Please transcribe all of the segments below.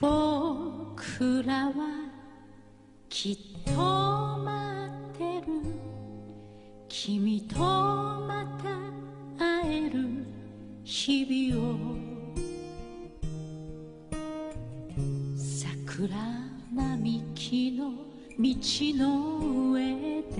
僕らはきっと待ってる。君とまた会える日々を。桜並木の道の上で。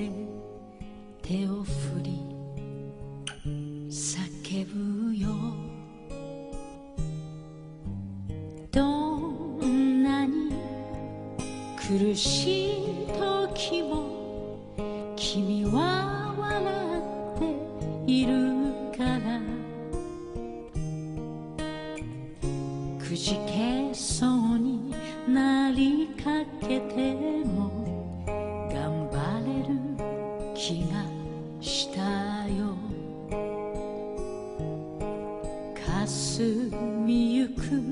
苦しい時も君は笑っているから。くじけそうになりかけても頑張れる気がしたよ。霞みゆく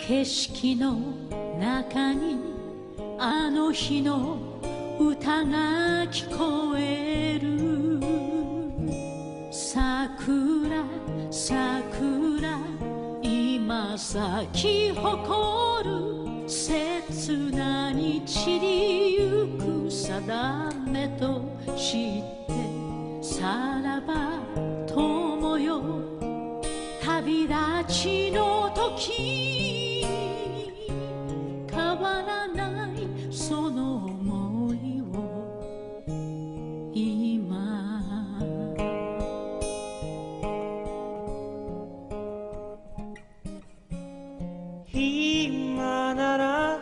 景色の中にあの日の歌が聞こえる。桜桜今咲き誇る。切なに散りゆく定めと知ってさらば友よ。旅立ちの時今なら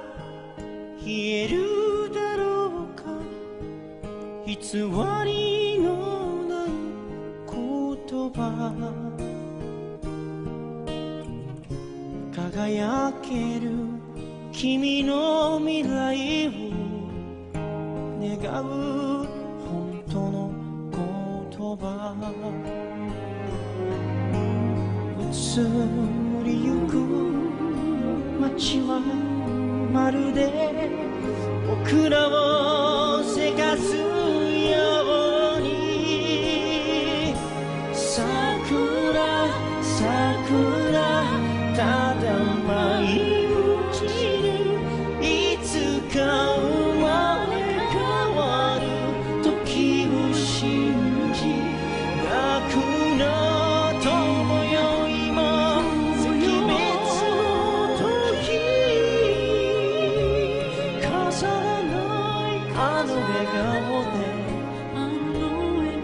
言えるだろうか？偽りのない言葉。輝ける君の未来を願う本当の言葉。移りゆくちはまるで僕らをせかす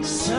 の